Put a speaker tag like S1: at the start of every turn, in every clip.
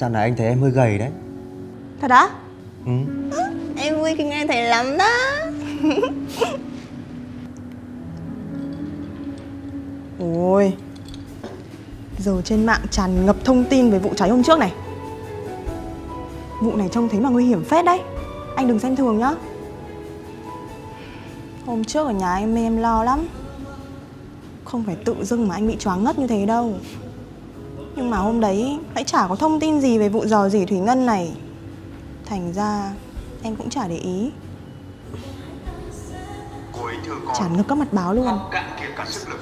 S1: Dạo này anh thấy em hơi gầy đấy?
S2: Thật á?
S1: Ừ.
S2: Em vui khi nghe thấy lắm đó. Ôi Giờ trên mạng tràn ngập thông tin về vụ cháy hôm trước này. Vụ này trông thấy mà nguy hiểm phết đấy. Anh đừng xem thường nhá. Hôm trước ở nhà em em lo lắm. Không phải tự dưng mà anh bị choáng ngất như thế đâu Nhưng mà hôm đấy lại chả có thông tin gì về vụ dò dỉ Thủy Ngân này. Thành ra em cũng chả để ý.
S3: Cô ấy thương con.
S2: Tràn ngập các mặt báo luôn.
S3: Họ cạn kiệt cả sức lực.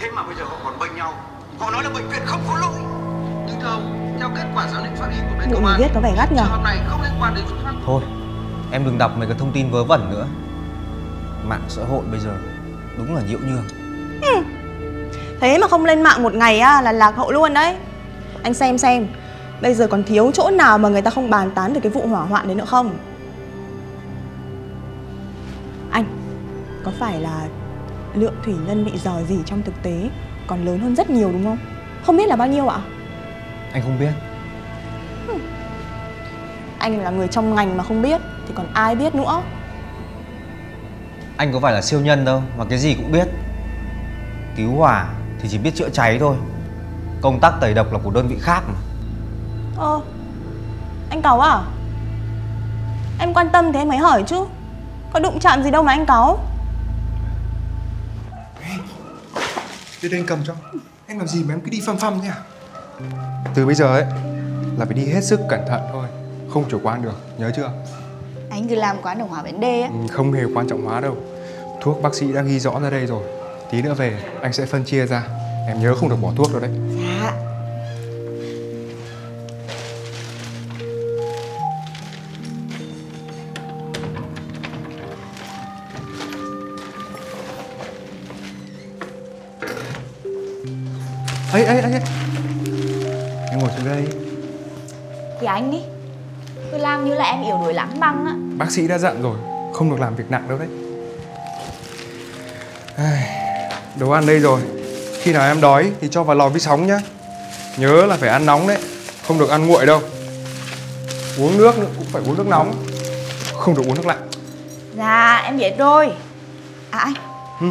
S3: Thế mà bây giờ họ còn bệnh nhau. Họ nói là bệnh viện không có lỗi.
S4: Nhưng thưa ông, theo kết quả giám định pháp y của bên
S2: Bộ
S4: công
S2: người
S4: an
S2: viết có vẻ gắt
S4: Trường hợp này không liên quan đến xuất phát
S1: Thôi Em đừng đọc mấy cái thông tin vớ vẩn nữa. Mạng xã hội bây giờ Đúng là nhiễu nhương
S2: Thế mà không lên mạng một ngày á là lạc hậu luôn đấy. Anh xem xem Bây giờ còn thiếu chỗ nào mà người ta không bàn tán về cái vụ hỏa hoạn đấy nữa không? Anh Có phải là lượng thủy ngân bị dò dỉ trong thực tế còn lớn hơn rất nhiều đúng không? Không biết là bao nhiêu ạ?
S1: Anh không biết.
S2: Anh là người trong ngành mà không biết thì còn ai biết nữa?
S1: Anh có phải là siêu nhân đâu Mà cái gì cũng biết. Cứu hỏa thì chỉ biết chữa cháy thôi. Công tác tẩy độc là của đơn vị khác mà.
S2: Ơ Anh cáu à? Em quan tâm thế em mới hỏi chứ. Có đụng chạm gì đâu mà anh cáu.
S5: Đưa đây anh cầm cho. Em làm gì mà em cứ đi phăm phăm thế à? Từ bây giờ ấy Là phải đi hết sức cẩn thận thôi. Không chủ quan được, nhớ chưa?
S6: Anh cứ làm quán đồng hóa vấn đề á
S5: ừ, Không hề quan trọng hóa đâu. Thuốc bác sĩ đã ghi rõ ra đây rồi Tí nữa về anh sẽ phân chia ra. Em nhớ không được bỏ thuốc đâu đấy.
S6: Dạ.
S5: Ấy ấy ấy Em ngồi xuống đây.
S6: Thì anh đi. Cứ làm như là em yếu đuối lắm băng á.
S5: Bác sĩ đã dặn rồi Không được làm việc nặng đâu đấy. Ai, Đồ ăn đây rồi. Khi nào em đói thì cho vào lò vi sóng nhá. Nhớ là phải ăn nóng đấy Không được ăn nguội đâu. Uống nước nữa cũng phải uống nước nóng. Không được uống nước lạnh.
S6: Dạ em biết rồi. À anh.
S5: Ừ.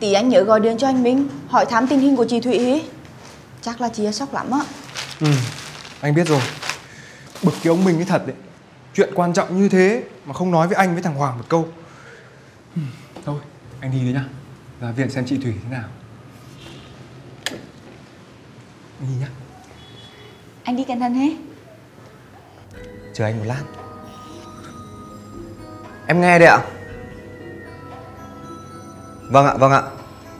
S6: Tí anh nhớ gọi điện cho anh Minh Hỏi thăm tình hình của chị Thủy ý. Chắc là chị ấy sốc lắm á.
S5: Ừ, anh biết rồi. Bực cái ông mình ấy thật đấy. Chuyện quan trọng như thế mà không nói với anh với thằng Hoàng một câu. Ừ, Thôi, anh đi đấy nhá Ra viện xem chị Thủy thế nào. Anh đi nhá.
S6: Anh đi cẩn thận hết
S1: Chờ anh một lát. Em nghe đây ạ. Vâng ạ, vâng ạ.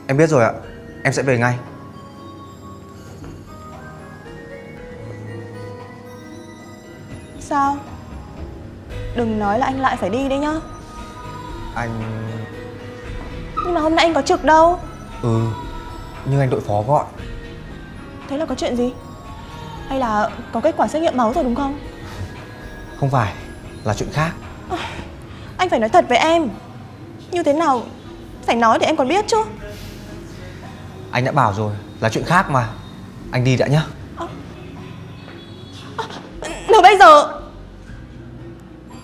S1: Em biết rồi ạ. Em sẽ về ngay.
S2: Sao? Đừng nói là anh lại phải đi đấy nhá.
S1: Anh...
S2: Nhưng mà hôm nay anh có trực đâu.
S1: Ừ Nhưng anh đội phó gọi
S2: Thế là có chuyện gì? Hay là có kết quả xét nghiệm máu rồi đúng không?
S1: Không phải Là chuyện khác.
S2: Anh phải nói thật với em. Như thế nào Phải nói để em còn biết chứ.
S1: Anh đã bảo rồi Là chuyện khác mà. Anh đi đã nhá.
S2: Nếu bây giờ